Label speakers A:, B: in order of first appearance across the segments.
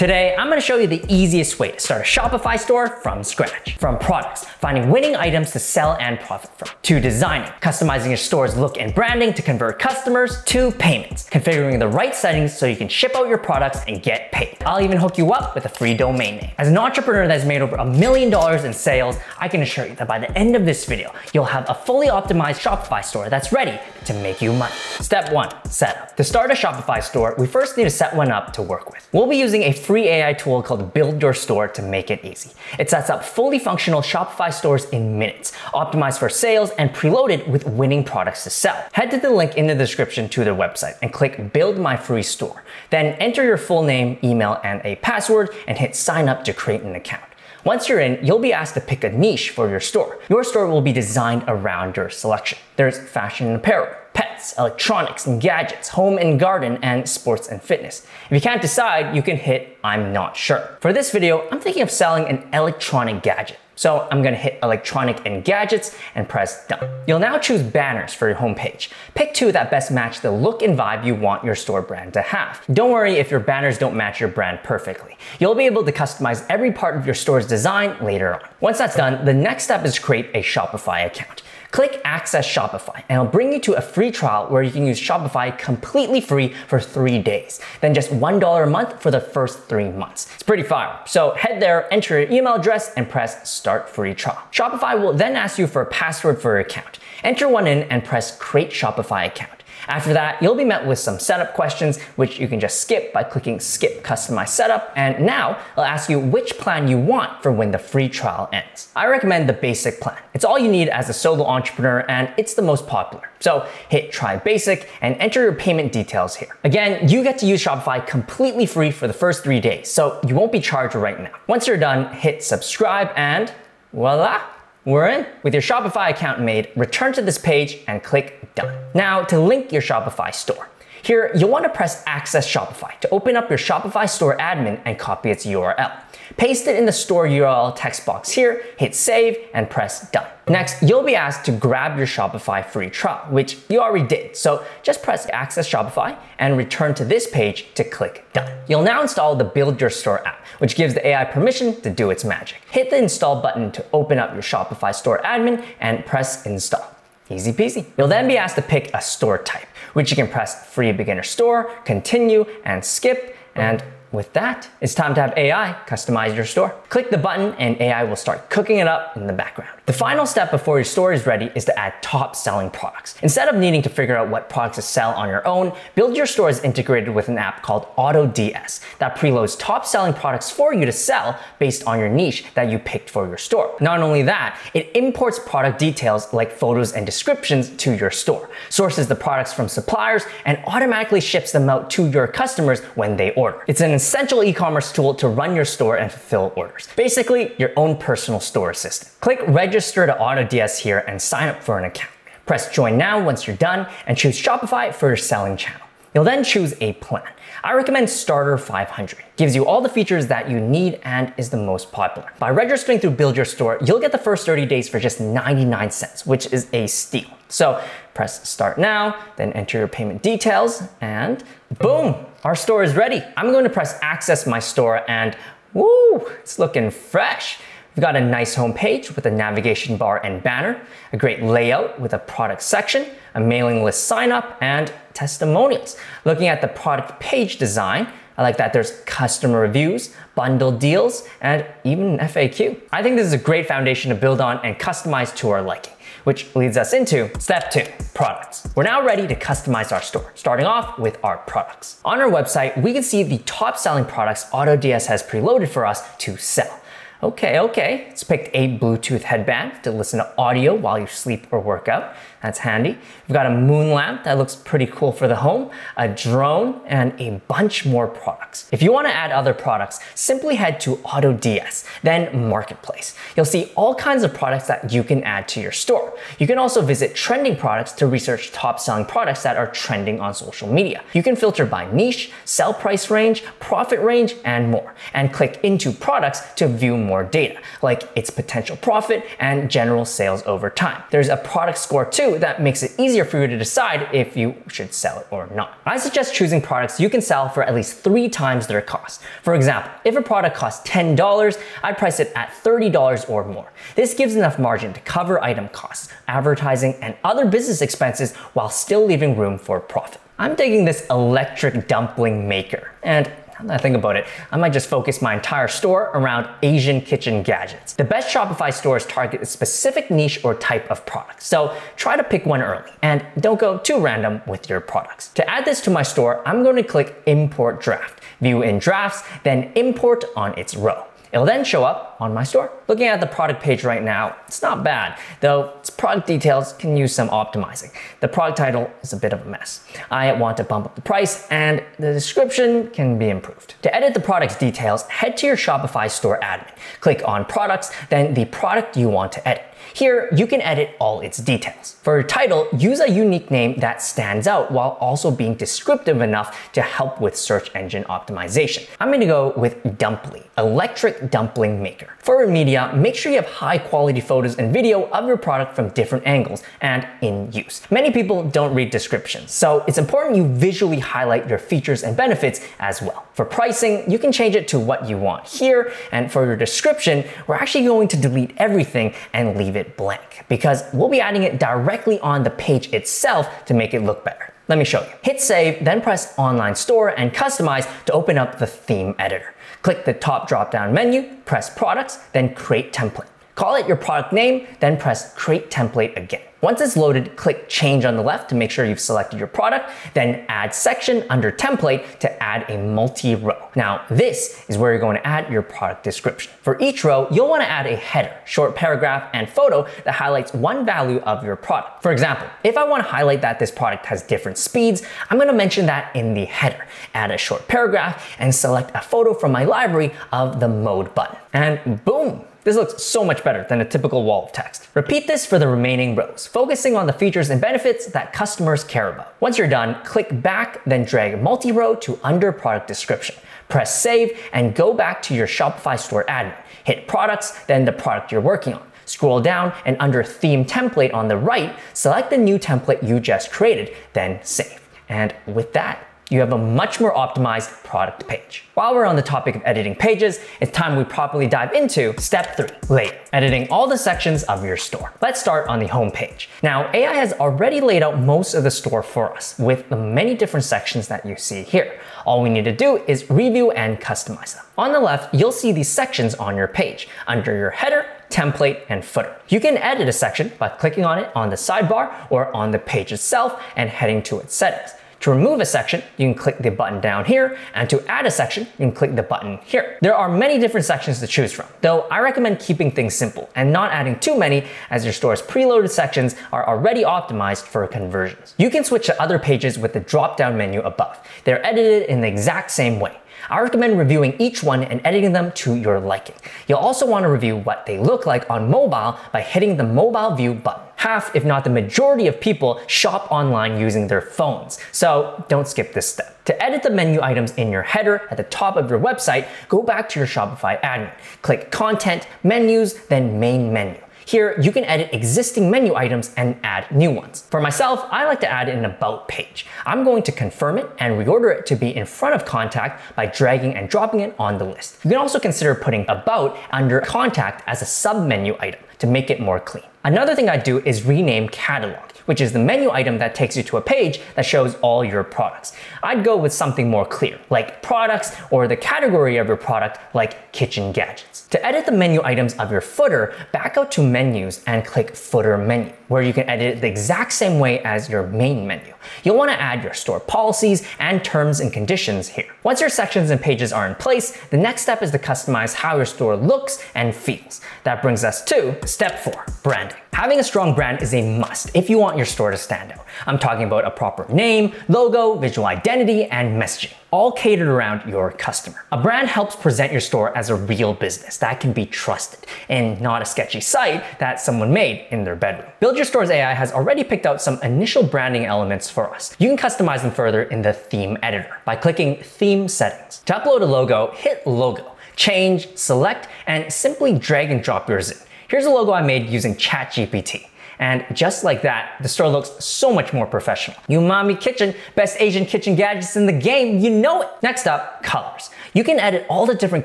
A: Today, I'm gonna show you the easiest way to start a Shopify store from scratch. From products, finding winning items to sell and profit from, to designing, customizing your store's look and branding to convert customers, to payments, configuring the right settings so you can ship out your products and get paid. I'll even hook you up with a free domain name. As an entrepreneur that's made over a million dollars in sales, I can assure you that by the end of this video, you'll have a fully optimized Shopify store that's ready to make you money. Step one, setup. To start a Shopify store, we first need to set one up to work with. We'll be using a free AI tool called Build Your Store to make it easy. It sets up fully functional Shopify stores in minutes, optimized for sales and preloaded with winning products to sell. Head to the link in the description to their website and click Build My Free Store. Then enter your full name, email, and a password and hit sign up to create an account. Once you're in, you'll be asked to pick a niche for your store. Your store will be designed around your selection. There's fashion and apparel, pets, electronics and gadgets, home and garden, and sports and fitness. If you can't decide, you can hit I'm not sure. For this video, I'm thinking of selling an electronic gadget. So I'm gonna hit electronic and gadgets and press done. You'll now choose banners for your homepage. Pick two that best match the look and vibe you want your store brand to have. Don't worry if your banners don't match your brand perfectly. You'll be able to customize every part of your store's design later on. Once that's done, the next step is create a Shopify account. Click Access Shopify and it'll bring you to a free trial where you can use Shopify completely free for three days. Then just $1 a month for the first three months. It's pretty fire. So head there, enter your email address and press Start Free Trial. Shopify will then ask you for a password for your account. Enter one in and press Create Shopify Account. After that, you'll be met with some setup questions, which you can just skip by clicking skip customize setup. And now it'll ask you which plan you want for when the free trial ends. I recommend the basic plan. It's all you need as a solo entrepreneur and it's the most popular. So hit try basic and enter your payment details here. Again, you get to use Shopify completely free for the first three days, so you won't be charged right now. Once you're done, hit subscribe and voila, we're in. With your Shopify account made, return to this page and click Done. Now, to link your Shopify store. Here, you'll want to press Access Shopify to open up your Shopify store admin and copy its URL. Paste it in the store URL text box here, hit save, and press done. Next, you'll be asked to grab your Shopify free trial, which you already did. So just press access Shopify and return to this page to click done. You'll now install the Build Your Store app, which gives the AI permission to do its magic. Hit the install button to open up your Shopify store admin and press install. Easy peasy. You'll then be asked to pick a store type, which you can press free beginner store, continue, and skip, and with that, it's time to have AI customize your store. Click the button and AI will start cooking it up in the background. The final step before your store is ready is to add top selling products. Instead of needing to figure out what products to sell on your own, Build Your Store is integrated with an app called AutoDS that preloads top selling products for you to sell based on your niche that you picked for your store. Not only that, it imports product details like photos and descriptions to your store, sources the products from suppliers, and automatically ships them out to your customers when they order. It's an essential e-commerce tool to run your store and fulfill orders. Basically, your own personal store assistant. Click register to AutoDS here and sign up for an account. Press join now once you're done and choose Shopify for your selling channel. You'll then choose a plan. I recommend Starter 500. Gives you all the features that you need and is the most popular. By registering through Build Your Store, you'll get the first 30 days for just 99 cents, which is a steal. So press start now, then enter your payment details and boom, our store is ready. I'm going to press access my store and woo, it's looking fresh. We've got a nice home page with a navigation bar and banner, a great layout with a product section, a mailing list sign up, and testimonials. Looking at the product page design, I like that there's customer reviews, bundle deals, and even an FAQ. I think this is a great foundation to build on and customize to our liking, which leads us into step two, products. We're now ready to customize our store, starting off with our products. On our website, we can see the top selling products AutoDS has preloaded for us to sell. Okay, okay. Let's pick a Bluetooth headband to listen to audio while you sleep or work out. That's handy. We've got a moon lamp that looks pretty cool for the home, a drone, and a bunch more products. If you want to add other products, simply head to AutoDS, then Marketplace. You'll see all kinds of products that you can add to your store. You can also visit trending products to research top selling products that are trending on social media. You can filter by niche, sell price range, profit range, and more, and click into products to view more data, like its potential profit and general sales over time. There's a product score too that makes it easier for you to decide if you should sell it or not. I suggest choosing products you can sell for at least three times their cost. For example, if a product costs $10, I'd price it at $30 or more. This gives enough margin to cover item costs, advertising, and other business expenses while still leaving room for profit. I'm digging this electric dumpling maker, and I think about it, I might just focus my entire store around Asian kitchen gadgets. The best Shopify stores target a specific niche or type of product, so try to pick one early and don't go too random with your products. To add this to my store, I'm going to click Import Draft, view in drafts, then import on its row. It'll then show up on my store. Looking at the product page right now, it's not bad, though its product details can use some optimizing. The product title is a bit of a mess. I want to bump up the price and the description can be improved. To edit the product's details, head to your Shopify store admin. Click on products, then the product you want to edit. Here, you can edit all its details. For your title, use a unique name that stands out while also being descriptive enough to help with search engine optimization. I'm going to go with Dumply, electric dumpling maker. For your media, make sure you have high quality photos and video of your product from different angles and in use. Many people don't read descriptions, so it's important you visually highlight your features and benefits as well. For pricing, you can change it to what you want here, and for your description, we're actually going to delete everything and leave blank because we'll be adding it directly on the page itself to make it look better. Let me show you. Hit save, then press online store and customize to open up the theme editor. Click the top drop down menu, press products, then create template. Call it your product name, then press create template again. Once it's loaded, click change on the left to make sure you've selected your product, then add section under template to add a multi-row. Now, this is where you're going to add your product description. For each row, you'll want to add a header, short paragraph, and photo that highlights one value of your product. For example, if I want to highlight that this product has different speeds, I'm going to mention that in the header, add a short paragraph, and select a photo from my library of the mode button. And boom, this looks so much better than a typical wall of text. Repeat this for the remaining rows, focusing on the features and benefits that customers care about. Once you're done, click back, then drag multi-row to under product description. Press save and go back to your Shopify store admin. Hit products, then the product you're working on. Scroll down and under theme template on the right, select the new template you just created, then save. And with that, you have a much more optimized product page. While we're on the topic of editing pages, it's time we properly dive into step three, layout, editing all the sections of your store. Let's start on the home page. Now, AI has already laid out most of the store for us with the many different sections that you see here. All we need to do is review and customize them. On the left, you'll see these sections on your page under your header, template, and footer. You can edit a section by clicking on it on the sidebar or on the page itself and heading to its settings. To remove a section, you can click the button down here, and to add a section, you can click the button here. There are many different sections to choose from, though I recommend keeping things simple and not adding too many as your store's preloaded sections are already optimized for conversions. You can switch to other pages with the drop-down menu above. They're edited in the exact same way. I recommend reviewing each one and editing them to your liking. You'll also want to review what they look like on mobile by hitting the mobile view button half, if not the majority of people shop online using their phones. So don't skip this step. To edit the menu items in your header at the top of your website, go back to your Shopify admin. Click Content, Menus, then Main Menu. Here, you can edit existing menu items and add new ones. For myself, I like to add an about page. I'm going to confirm it and reorder it to be in front of contact by dragging and dropping it on the list. You can also consider putting about under contact as a sub menu item to make it more clean. Another thing I do is rename catalog which is the menu item that takes you to a page that shows all your products. I'd go with something more clear, like products or the category of your product, like kitchen gadgets. To edit the menu items of your footer, back out to menus and click footer menu, where you can edit it the exact same way as your main menu. You'll want to add your store policies and terms and conditions here. Once your sections and pages are in place, the next step is to customize how your store looks and feels. That brings us to step four, branding. Having a strong brand is a must if you want your store to stand out. I'm talking about a proper name, logo, visual identity, and messaging, all catered around your customer. A brand helps present your store as a real business that can be trusted and not a sketchy site that someone made in their bedroom. Build Your Stores AI has already picked out some initial branding elements for us. You can customize them further in the theme editor by clicking theme settings. To upload a logo, hit logo Change, select, and simply drag and drop yours in. Here's a logo I made using ChatGPT. And just like that, the store looks so much more professional. Umami Kitchen, best Asian kitchen gadgets in the game, you know it. Next up, colors. You can edit all the different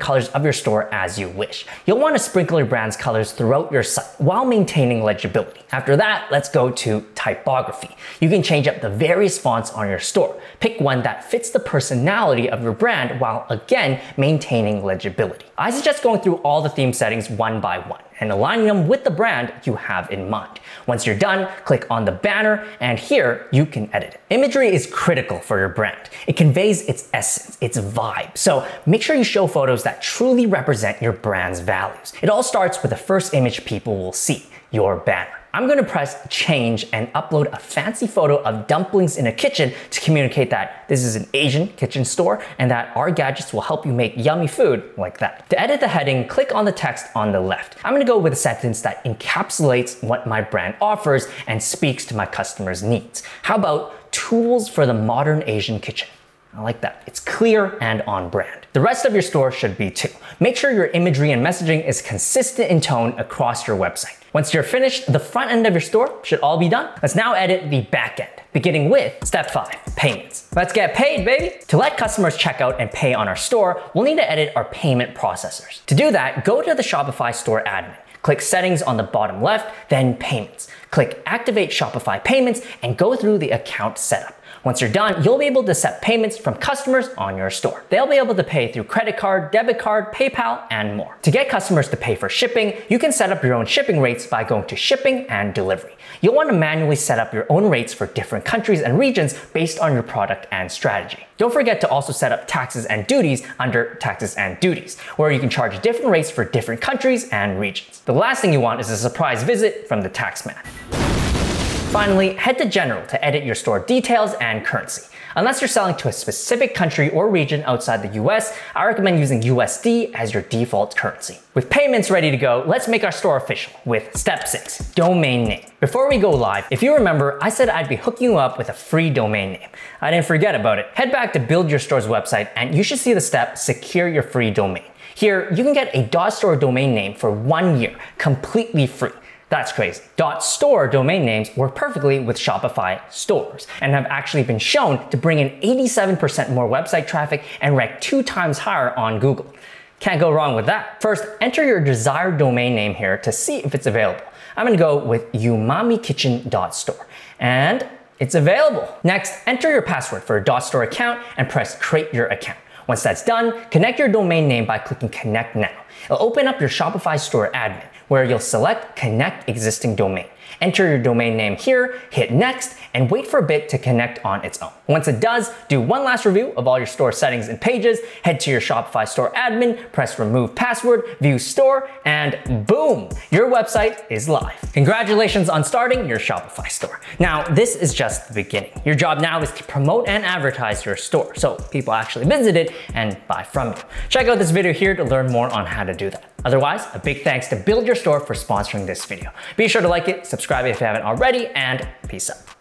A: colors of your store as you wish. You'll want to sprinkle your brand's colors throughout your site while maintaining legibility. After that, let's go to typography. You can change up the various fonts on your store. Pick one that fits the personality of your brand while again maintaining legibility. I suggest going through all the theme settings one by one and aligning them with the brand you have in mind. Once you're done, click on the banner and here you can edit it. Imagery is critical for your brand. It conveys its essence, its vibe. So make sure you show photos that truly represent your brand's values. It all starts with the first image people will see, your banner. I'm gonna press change and upload a fancy photo of dumplings in a kitchen to communicate that this is an Asian kitchen store and that our gadgets will help you make yummy food like that. To edit the heading, click on the text on the left. I'm gonna go with a sentence that encapsulates what my brand offers and speaks to my customers' needs. How about tools for the modern Asian kitchen? I like that. It's clear and on brand. The rest of your store should be too. Make sure your imagery and messaging is consistent in tone across your website. Once you're finished, the front end of your store should all be done. Let's now edit the back end, beginning with step five, payments. Let's get paid, baby. To let customers check out and pay on our store, we'll need to edit our payment processors. To do that, go to the Shopify store admin. Click settings on the bottom left, then payments. Click activate Shopify payments and go through the account setup. Once you're done, you'll be able to set payments from customers on your store. They'll be able to pay through credit card, debit card, PayPal, and more. To get customers to pay for shipping, you can set up your own shipping rates by going to shipping and delivery. You'll want to manually set up your own rates for different countries and regions based on your product and strategy. Don't forget to also set up taxes and duties under taxes and duties, where you can charge different rates for different countries and regions. The last thing you want is a surprise visit from the taxman. Finally, head to General to edit your store details and currency. Unless you're selling to a specific country or region outside the US, I recommend using USD as your default currency. With payments ready to go, let's make our store official with step six, domain name. Before we go live, if you remember, I said I'd be hooking you up with a free domain name. I didn't forget about it. Head back to build your store's website and you should see the step secure your free domain. Here, you can get a .store domain name for one year, completely free. That's crazy. Dot .store domain names work perfectly with Shopify stores and have actually been shown to bring in 87% more website traffic and rank two times higher on Google. Can't go wrong with that. First, enter your desired domain name here to see if it's available. I'm gonna go with umamikitchen.store and it's available. Next, enter your password for a Dot .store account and press create your account. Once that's done, connect your domain name by clicking connect now. It'll open up your Shopify store admin where you'll select Connect Existing Domain. Enter your domain name here, hit next, and wait for a bit to connect on its own. Once it does, do one last review of all your store settings and pages, head to your Shopify store admin, press remove password, view store, and boom, your website is live. Congratulations on starting your Shopify store. Now, this is just the beginning. Your job now is to promote and advertise your store so people actually visit it and buy from you. Check out this video here to learn more on how to do that. Otherwise, a big thanks to Build Your Store for sponsoring this video. Be sure to like it, subscribe if you haven't already, and peace out.